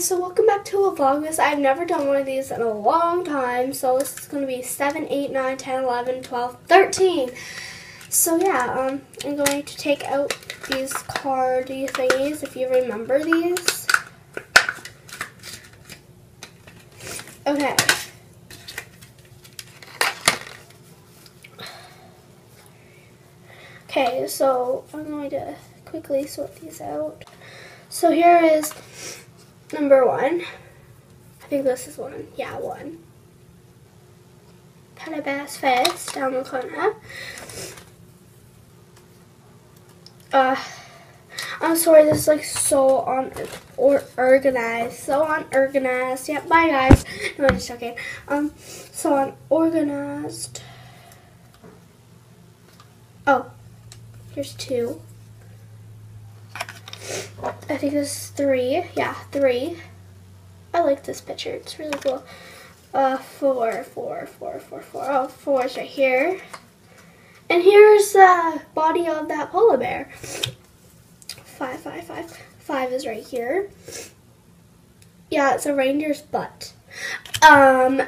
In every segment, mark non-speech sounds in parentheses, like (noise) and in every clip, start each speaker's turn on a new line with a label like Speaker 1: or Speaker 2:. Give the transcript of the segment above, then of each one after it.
Speaker 1: guys, so welcome back to a Vlogmas. I've never done one of these in a long time, so this is going to be 7, 8, 9, 10, 11, 12, 13. So yeah, um, I'm going to take out these cardy thingies, if you remember these. Okay. Okay, so I'm going to quickly sort these out. So here is number one. I think this is one. Yeah, one. Calabash face down the corner. Uh, I'm sorry, this is like so organized, so unorganized. Yeah, bye guys. No, I'm just joking. Um, so unorganized. Oh, here's two. I think this is three. Yeah, three. I like this picture. It's really cool. Uh, four, four, four, four, four. Oh, four is right here. And here's the body of that polar bear. Five, five, five. Five is right here. Yeah, it's a reindeer's butt. Um,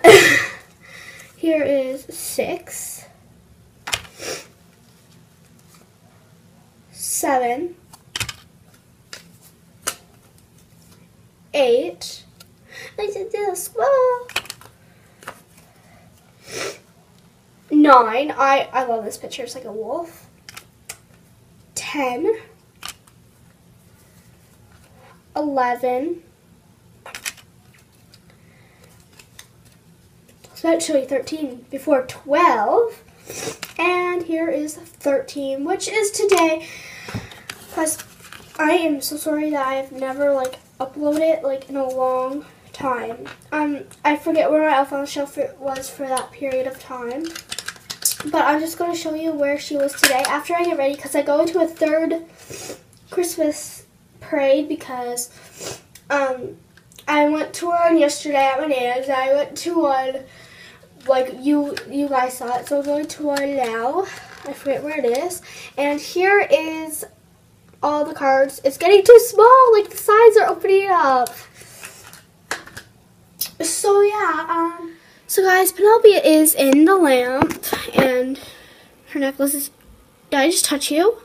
Speaker 1: (laughs) here is six. Seven. Eight. Look at this. Whoa. Nine. I, I love this picture. It's like a wolf. Ten. Eleven. So actually 13 before 12. And here is 13, which is today. Because I am so sorry that I've never like upload it like in a long time. Um, I forget where my elf on the shelf was for that period of time. But I'm just going to show you where she was today after I get ready because I go into a third Christmas parade because um, I went to one yesterday at my nana's. I went to one like you you guys saw it. So I'm going to one now. I forget where it is. And here is all the cards. It's getting too small. Like the sides are opening up. So yeah, um, so guys, Penelope is in the lamp and her necklace is, did I just touch you?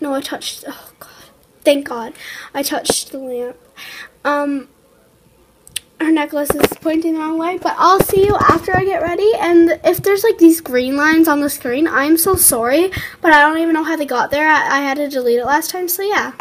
Speaker 1: No, I touched, oh God, thank God, I touched the lamp. Um, her necklace is pointing the wrong way, but I'll see you after I get ready. And if there's like these green lines on the screen, I'm so sorry, but I don't even know how they got there. I, I had to delete it last time, so yeah.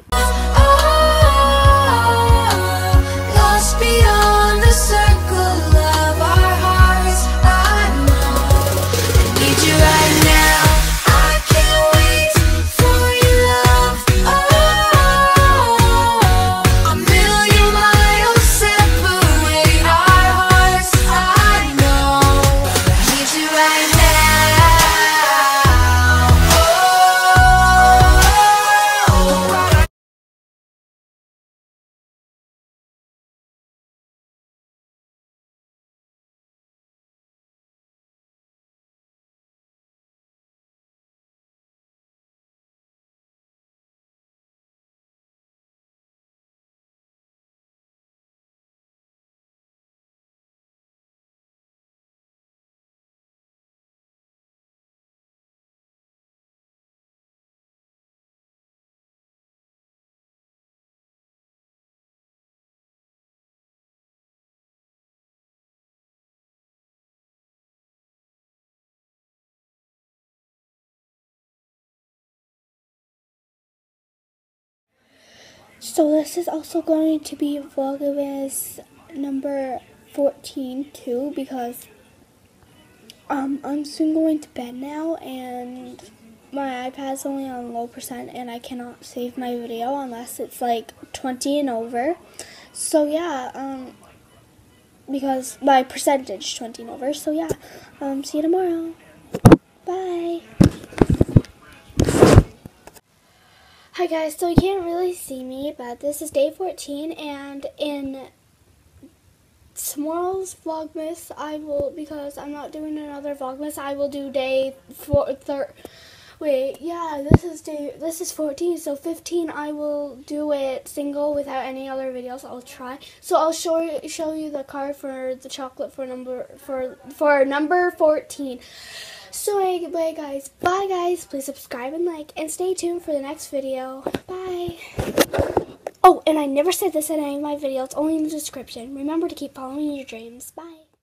Speaker 1: So this is also going to be Vlogmas number 14 too because um, I'm soon going to bed now and my iPad's only on low percent and I cannot save my video unless it's like 20 and over. So yeah, um, because my percentage 20 and over. So yeah, um, see you tomorrow. Bye. Hi guys, so you can't really see me, but this is day 14, and in tomorrow's Vlogmas, I will, because I'm not doing another Vlogmas, I will do day four, thir Wait, yeah, this is day, this is 14, so 15 I will do it single without any other videos. I'll try. So I'll show show you the card for the chocolate for number for for number 14. So anyway, guys, bye guys. Please subscribe and like and stay tuned for the next video. Bye. Oh, and I never said this in any of my videos, only in the description. Remember to keep following your dreams. Bye.